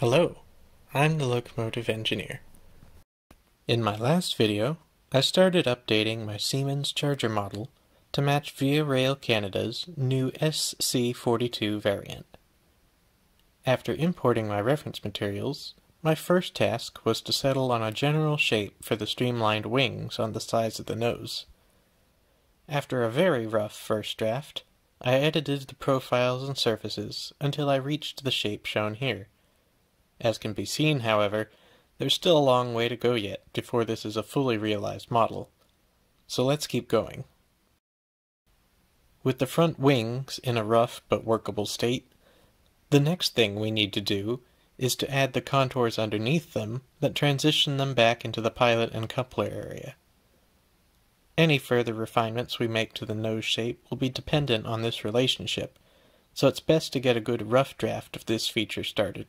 Hello, I'm the Locomotive Engineer. In my last video, I started updating my Siemens charger model to match Via Rail Canada's new SC42 variant. After importing my reference materials, my first task was to settle on a general shape for the streamlined wings on the sides of the nose. After a very rough first draft, I edited the profiles and surfaces until I reached the shape shown here. As can be seen, however, there's still a long way to go yet before this is a fully realized model. So let's keep going. With the front wings in a rough but workable state, the next thing we need to do is to add the contours underneath them that transition them back into the pilot and coupler area. Any further refinements we make to the nose shape will be dependent on this relationship, so it's best to get a good rough draft of this feature started.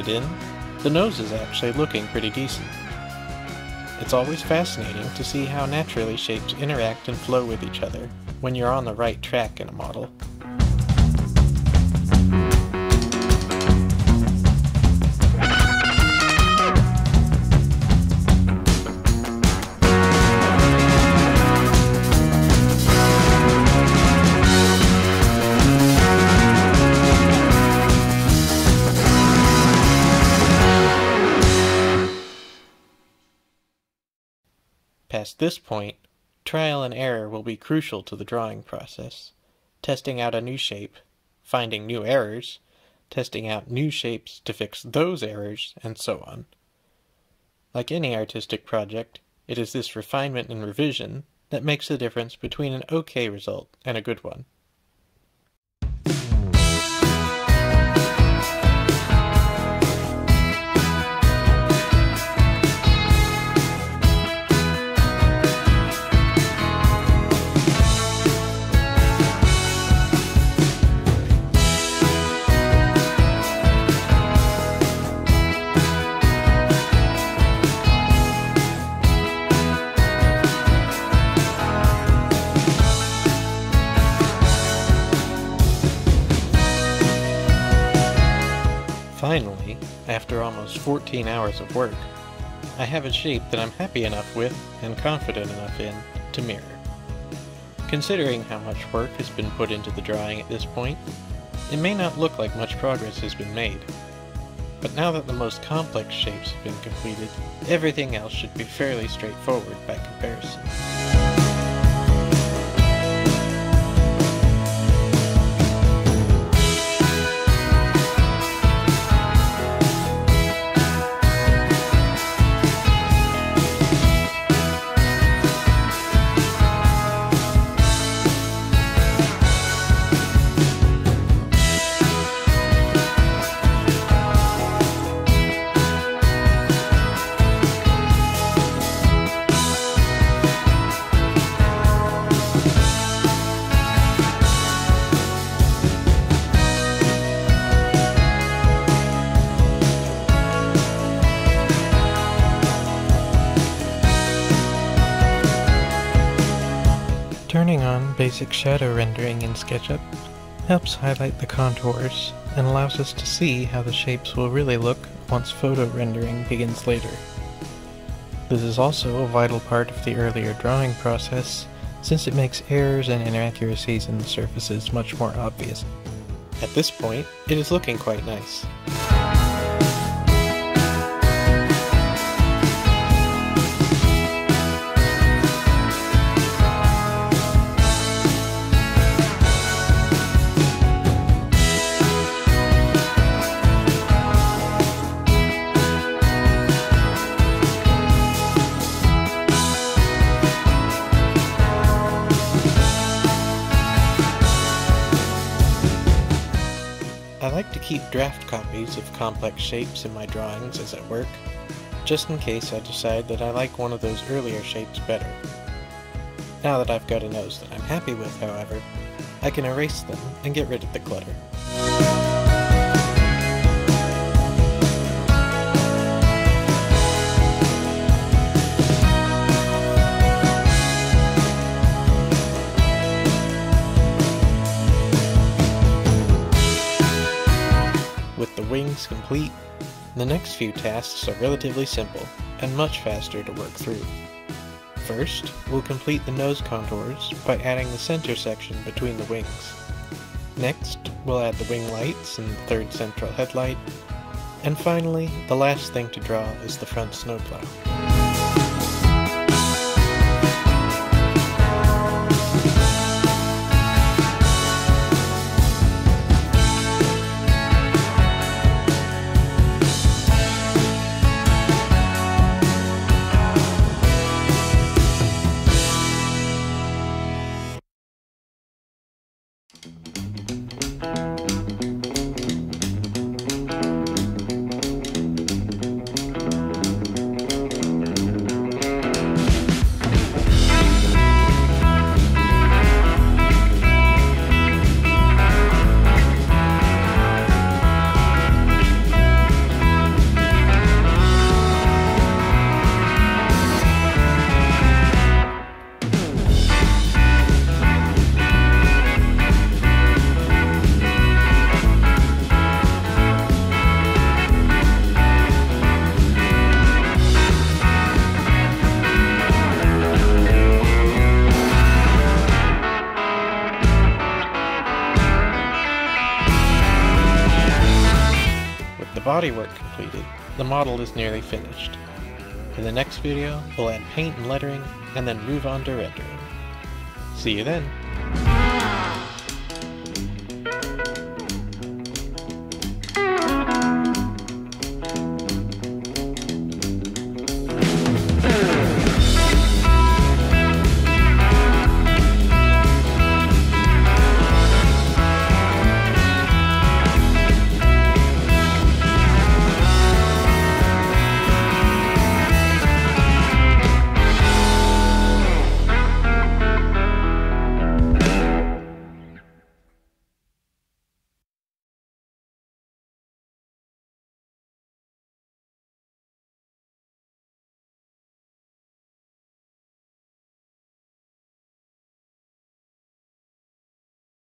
Added in, the nose is actually looking pretty decent. It's always fascinating to see how naturally shapes interact and flow with each other when you're on the right track in a model. Past this point, trial and error will be crucial to the drawing process. Testing out a new shape, finding new errors, testing out new shapes to fix those errors, and so on. Like any artistic project, it is this refinement and revision that makes the difference between an okay result and a good one. Almost 14 hours of work, I have a shape that I'm happy enough with and confident enough in to mirror. Considering how much work has been put into the drawing at this point, it may not look like much progress has been made. But now that the most complex shapes have been completed, everything else should be fairly straightforward by comparison. Basic shadow rendering in SketchUp helps highlight the contours and allows us to see how the shapes will really look once photo rendering begins later. This is also a vital part of the earlier drawing process since it makes errors and inaccuracies in the surfaces much more obvious. At this point, it is looking quite nice. I like to keep draft copies of complex shapes in my drawings as I work, just in case I decide that I like one of those earlier shapes better. Now that I've got a nose that I'm happy with, however, I can erase them and get rid of the clutter. Complete, the next few tasks are relatively simple and much faster to work through. First, we'll complete the nose contours by adding the center section between the wings. Next, we'll add the wing lights and the third central headlight. And finally, the last thing to draw is the front snowplow. Bodywork completed, the model is nearly finished. In the next video, we'll add paint and lettering, and then move on to rendering. See you then!